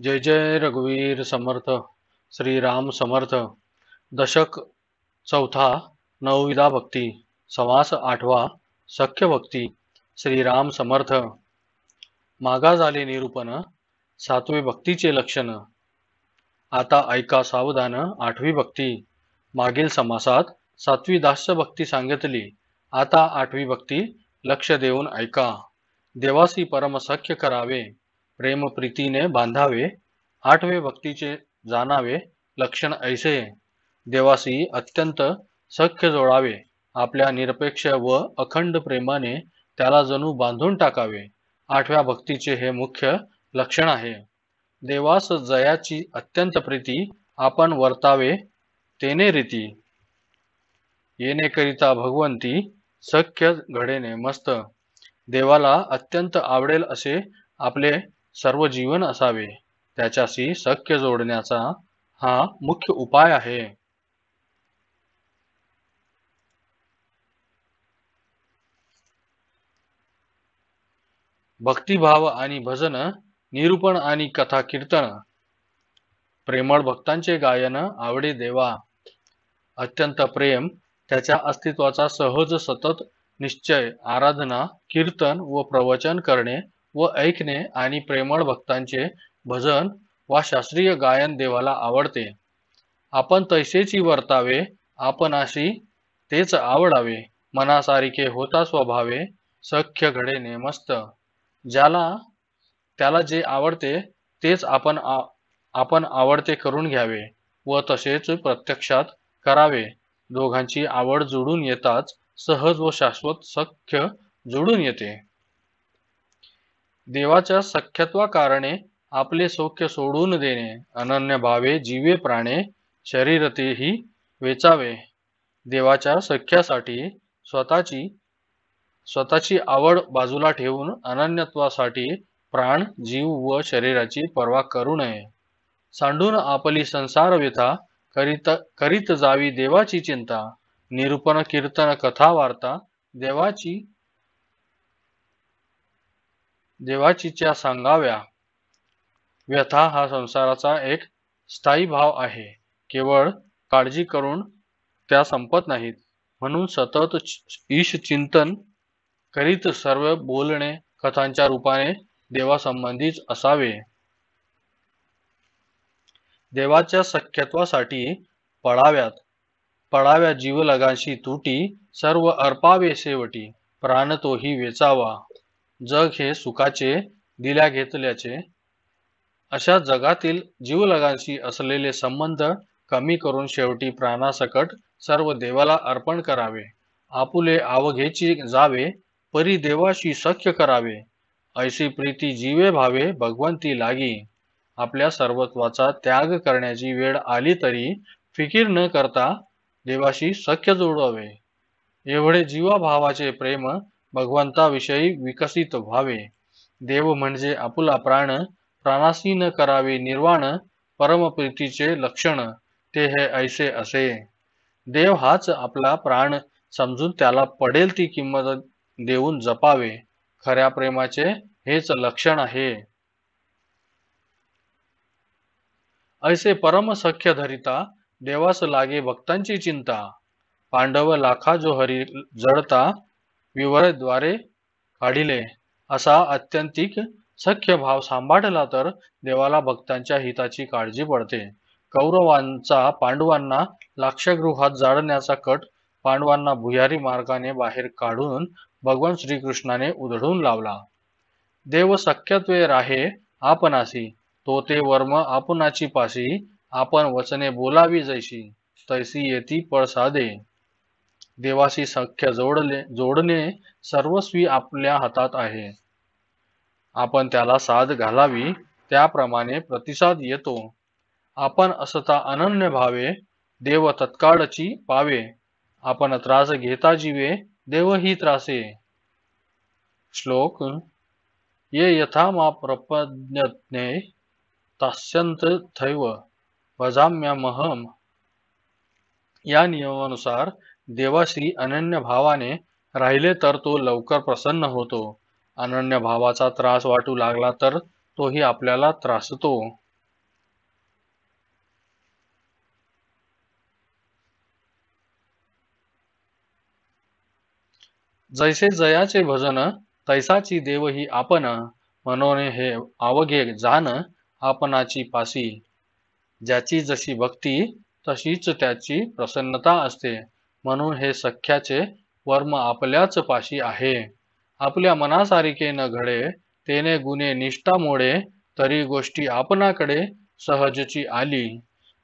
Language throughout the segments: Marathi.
जय जय रघुवीर समर्थ श्रीराम समर्थ. दशक चौथा नवविदा भक्ती समास आठवा सख्य भक्ती श्रीराम समर्थ. मागा झाले निरूपण सातवे भक्तीचे लक्षण. आता ऐका सावधान आठवी भक्ती. मागील समासात सातवी दास्य भक्ती सांगितली. आता आठवी भक्ती लक्ष देऊन ऐका. देवासी परम सख्य करावे. प्रेम प्रीतीने बांधावे आठवे भक्तीचे जाणावे लक्षण ऐसे देवासी अत्यंत सख्य जोडावे आपल्या निरपेक्ष व अखंड प्रेमाने त्याला जणू बांधून टाकावे. आठव्या भक्तीचे हे मुख्य लक्षण आहे. देवास जयाची अत्यंत प्रीती आपण वर्तावे तेने रीती. येणेकरिता भगवंती सख्य घडेने मस्त. देवाला अत्यंत आवडेल असे आपले सर्व जीवन असावे. त्याच्याशी सख्य जोडण्याचा हा मुख्य उपाय आहे. भक्तिभाव आणि भजन निरूपण आणि कथा कीर्तन. प्रेमळ भक्तांचे गायन आवडे देवा. अत्यंत प्रेम त्याच्या अस्तित्वाचा सहज सतत निश्चय आराधना कीर्तन व प्रवचन करणे व ऐकणे आणि प्रेमळ भक्तांचे भजन वा शास्त्रीय गायन देवाला आवडते. आपण तैसेची वर्तावे आपण अशी तेच आवडावे. मनासारिखे होता स्वभावे सख्य घडे नेमस्त. ज्याला त्याला जे आवडते तेच आपण आपण आवडते करून घ्यावे व तसेच प्रत्यक्षात करावे. दोघांची आवड जुळून येताच सहज व शाश्वत सख्य जुळून येते. देवाच्या सख्यत्वा कारणे आपले सौख्य सोडून देणे अनन्य भावे जीवे प्राणे शरीरतेही वेचावे. देवाच्या सख्यासाठी स्वतःची स्वतःची आवड बाजूला ठेवून अनन्यत्वासाठी प्राण जीव व शरीराची पर्वा करू नये. सांडून आपली संसार व्यथा करीत करीत जावी देवाची चिंता. निरूपण कीर्तन कथा वार्ता देवाची देवाचीच्या सांगाव्या. व्यथा हा संसाराचा एक स्थायी भाव आहे. केवळ काळजी करून त्या संपत नाहीत. म्हणून सतत ईश चिंतन करीत सर्व बोलणे कथांच्या रूपाने देवासंबंधीच असावे. देवाच्या सख्यत्वासाठी पळाव्यात. पळाव्या जीवलगांशी तुटी सर्व अर्पावे शेवटी. प्राण तोही वेचावा. जग हे सुखाचे दिल्या घेतल्याचे. अशा जगातील जीवलगांशी असलेले संबंध कमी करून शेवटी प्राणासकट सर्व देवाला अर्पण करावे. आपुले आवघेची जावे परी देवाशी सख्य करावे. ऐशी प्रीती जीवे भावे भगवंती लागी. आपल्या सर्वत्वाचा त्याग करण्याची वेळ आली तरी फिकीर न करता देवाशी सख्य जोडावे. एवढे जीवाभावाचे प्रेम भगवंताविषयी विकसित व्हावे. देव म्हणजे आपुला प्राण प्राणासी न करावे निर्वाण परमप्रीतीचे लक्षण ते हे ऐसे असे. देव हाच आपला प्राण समजून त्याला पडेल ती किंमत देऊन जपावे. खऱ्या प्रेमाचे हेच लक्षण आहे. ऐसे परम सख्य धरिता देवास लागे भक्तांची चिंता. पांडव लाखा जो हरी जडता विवरद्वारे काढिले. असा अत्यंतिक सख्य भाव सांभाळला तर देवाला भक्तांच्या हिताची काळजी पडते. कौरवांचा पांडवांना लाक्षगृहात जाळण्याचा कट पांडवांना भुयारी मार्गाने बाहेर काढून भगवान श्रीकृष्णाने उधळून लावला. देव सख्यत्वे राहे आपणासी तो ते वर्म आपणाची पाशी आपण वचने बोलावी जैशी तैसी येती पळसादे देवाशी सख्य जोडले जोडणे सर्वस्वी आपल्या हातात आहे. आपण त्याला साथ घालावी त्याप्रमाणे प्रतिसाद येतो. आपण असता अनन्य भावे देव तत्काळची पावे. आपण त्रास घेता जीवे देवही त्रासे. श्लोक ये यथा मा प्रपज्ञे तास्यंत थैव वजाम्यमहम. या नियमानुसार देवाशी अनन्यभावाने राहिले तर तो लवकर प्रसन्न होतो. अनन्य भावाचा त्रास वाटू लागला तर तोही आपल्याला त्रासतो. जैसे जयाचे भजन तैसाची देव ही आपण मनोने हे आवघे जाण आपणाची पासी. ज्याची जशी भक्ती तशीच त्याची प्रसन्नता असते. म्हणून हे सख्याचे वर्म आपल्याच पाशी आहे. आपल्या मनासारिखे न घडे तेने गुन्हे निष्ठा मोडे तरी गोष्टी आपणाकडे सहजची आली.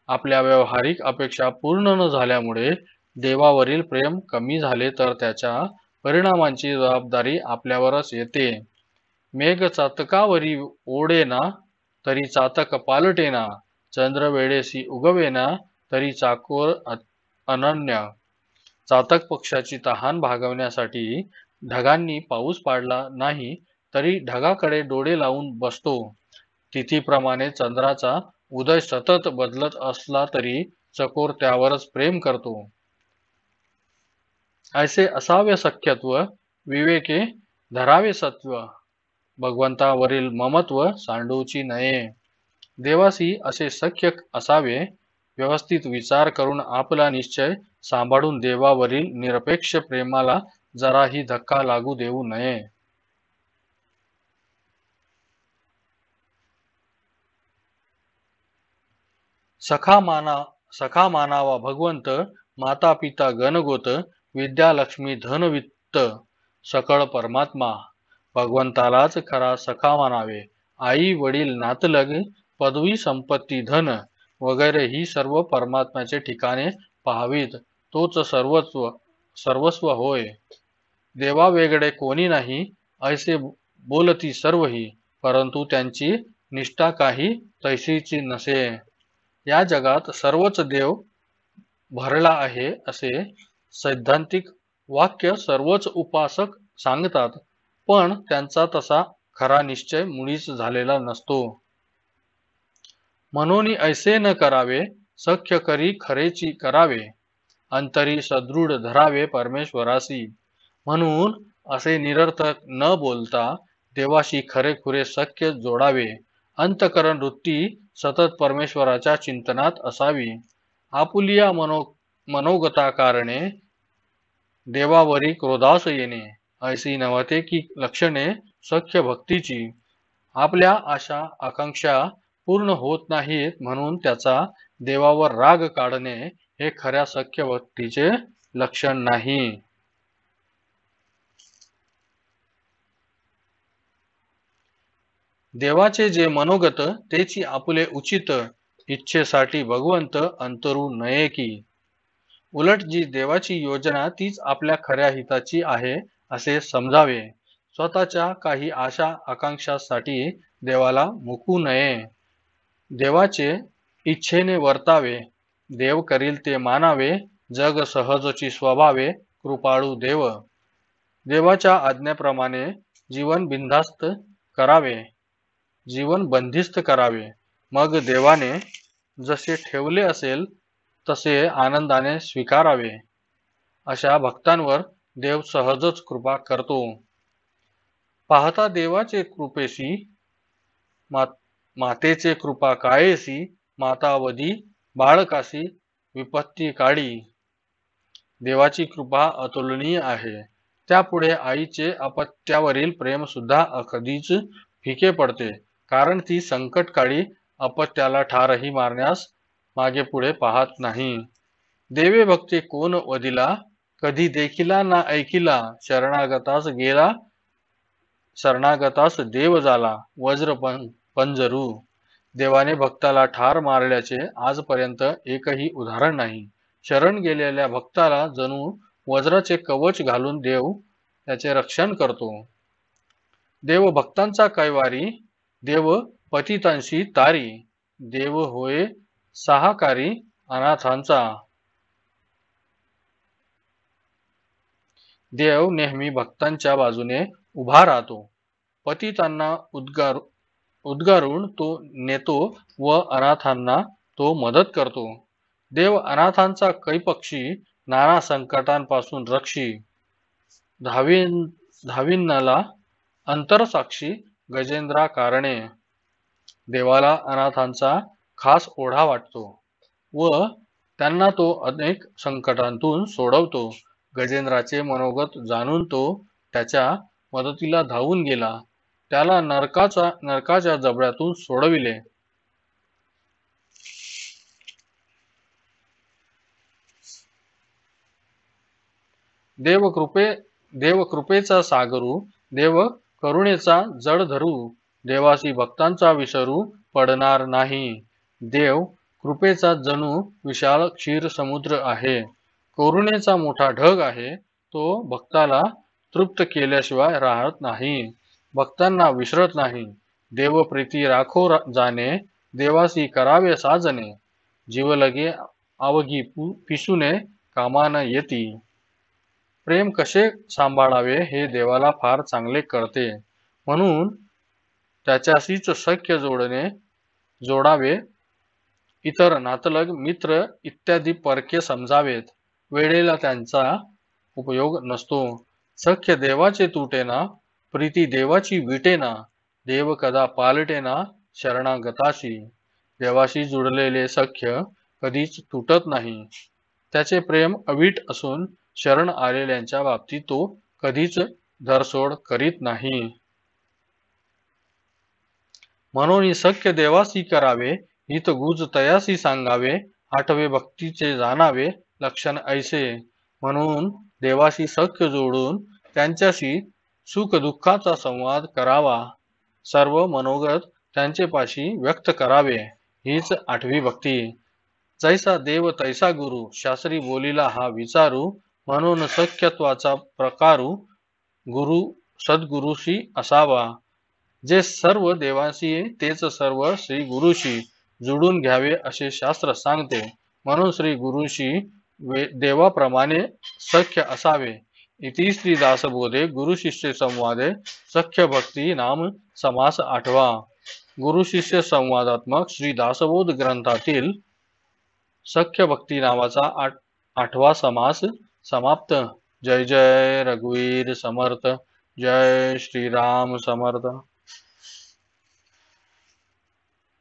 आपल्या व्यवहारिक अपेक्षा पूर्ण न झाल्यामुळे देवावरील प्रेम कमी झाले तर त्याच्या परिणामांची जबाबदारी आपल्यावरच येते. मेघ चातकावरी ओढेना तरी चातक पालटेना चंद्र वेळेसी उगवेना तरी चाकोर अनन्य. चातक पक्षाची तहान भागवण्यासाठी ढगांनी पाऊस पाडला नाही तरी ढगाकडे डोळे लावून बसतो. तिथीप्रमाणे चंद्राचा उदय सतत बदलत असला तरी चकोर त्यावरच प्रेम करतो. ऐसे असावे सख्यत्व विवेके धरावे सत्व भगवंतावरील ममत्व सांडूची नये. देवासी असे सख्य असावे व्यवस्थित विचार करून आपला निश्चय सांभाळून देवावरील निरपेक्ष प्रेमाला जराही धक्का लागू देऊ नये. सखा माना सखा मानावा भगवंत माता पिता गणगोत विद्यालक्ष्मी धनवित्त सकळ परमात्मा. भगवंतालाच खरा सखा मानावे आई वडील नातलग पदवी संपत्ती धन वगैरे ही सर्व परमात्म्याचे ठिकाणे पाहावीत. तोच सर्वस्व सर्वस्व होय. देवा वेगळे कोणी नाही ऐसे बोलती सर्वही परंतु त्यांची निष्ठा काही तैसीची नसे. या जगात सर्वच देव भरला आहे असे सैद्धांतिक वाक्य सर्वच उपासक सांगतात पण त्यांचा तसा खरा निश्चय मुळीच झालेला नसतो. म्हणून ऐसे न करावे सख्य करी खरेची करावे अंतरी सदृढ धरावे परमेश्वरासी. म्हणून असे निरर्थक न बोलता देवाशी खरेखुरे सख्य जोडावे. अंतकरण वृत्ती सतत परमेश्वराच्या चिंतनात असावी. आपुलिया मनो मनोगता कारणे देवावरी क्रोधास येणे ऐसी नव्हते की लक्षणे सख्य भक्तीची. आपल्या आशा आकांक्षा पूर्ण होत नाहीत म्हणून त्याचा देवावर राग काढणे हे खऱ्या सख्य भक्तीचे लक्षण नाही. देवाचे जे मनोगत तेची आपले उचित इच्छेसाठी भगवंत अंतरू नये की. उलट जी देवाची योजना तीच आपल्या खऱ्या हिताची आहे असे समजावे. स्वतःच्या काही आशा आकांक्षासाठी देवाला मुकू नये. देवाचे इच्छेने वर्तावे देव करील ते मानावे जग सहजची स्वभावे कृपाळू देव. देवाच्या आज्ञेप्रमाणे जीवन बिंधास्त करावे जीवन बंदिस्त करावे. मग देवाने जसे ठेवले असेल तसे आनंदाने स्वीकारावे. अशा भक्तांवर देव सहजच कृपा करतो. पाहता देवाचे कृपेशी मात मातेचे कृपा कायसी मातावधी बाळकासी विपत्ती काळी. देवाची कृपा अतुलनीय आहे. त्यापुढे आईचे अपत्यावरील प्रेम सुद्धा अगदीच फिके पडते कारण ती संकटकाळी अपत्याला ठारही मारण्यास मागे पुढे पाहत नाही. देवे भक्ती कोण वदिला? कधी देखिला ना ऐकिला? शरणागतास गेला शरणागतास देव झाला. वज्र पंजरू देवाने भक्ताला ठार मारल्याचे आजपर्यंत एकही उदाहरण नाही. शरण गेलेल्या भक्ताला जणू वज्राचे कवच घालून देव त्याचे रक्षण करतो. देव भक्तांचा कैवारी देव पतितांशी तारी देव होय सहाकारी अनाथांचा. देव नेहमी भक्तांच्या बाजूने उभा राहतो. पतितांना उद्गार उद्गारून तो नेतो व अनाथांना तो मदत करतो. देव अनाथांचा कैपक्षी नाना संकटांपासून रक्षी. धावीन धावीनाला अंतरसाक्षी गजेंद्रा कारणे. देवाला अनाथांचा खास ओढा वाटतो व त्यांना तो अनेक संकटांतून सोडवतो. गजेंद्राचे मनोगत जाणून तो त्याच्या मदतीला धावून गेला. त्याला नरकाचा नरकाच्या जबड्यातून सोडविले. देवकृपे देवकृपेचा सागरू देव करुणेचा जड धरू देवासी भक्तांचा विसरू पडणार नाही. देव कृपेचा जणू विशाल क्षीर समुद्र आहे. करुणेचा मोठा ढग आहे तो भक्ताला तृप्त केल्याशिवाय राहत नाही. भक्तांना विसरत नाही. देवप्रीती राखो जाणे देवासी करावे साजने जीवलगे अवघी पिसुने कामान येती. प्रेम कसे सांभाळावे हे देवाला फार चांगले कळते म्हणून त्याच्याशीच सख्य जोडणे जोडावे. इतर नातलग मित्र इत्यादी परके समजावेत. वेळेला त्यांचा उपयोग नसतो. सख्य देवाचे तुटेना प्रीती देवाची विटेना देव कदा पालटेना शरणागताशी. देवाशी जुडलेले सख्य कधीच तुटत नाही. त्याचे प्रेम अवीट असून शरण आलेल्यांच्या बाबतीत तो कधीच धरसोड करीत नाही. म्हणून सख्य देवासी करावे हित गुज तयासी सांगावे आठवे भक्तीचे जाणावे लक्षण ऐसे. म्हणून देवाशी सख्य जोडून त्यांच्याशी सुखदुःखाचा संवाद करावा. सर्व मनोगत त्यांचे पाशी व्यक्त करावे. हीच आठवी भक्ती. जैसा देव तैसा गुरु शास्त्री बोलीला हा विचारू म्हणून सख्यत्वाचा प्रकारू गुरु सद्गुरुशी असावा. जे सर्व देवाशी तेच सर्व श्री गुरुशी जुडून घ्यावे असे शास्त्र सांगते. म्हणून श्री गुरुशी देवाप्रमाणे सख्य असावे. इति श्रीदासबोधे गुरु शिष्य संवादे सख्य भक्ती नाम समास आठवा। गुरु शिष्य संवादात्मक श्री दासबोध ग्रंथातील सख्य भक्ती नावाचा आठ आठवा समास समाप्त। जय जय रघुवीर समर्थ। जय श्रीराम समर्थ।